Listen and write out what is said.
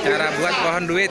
Cara buat pohon duit.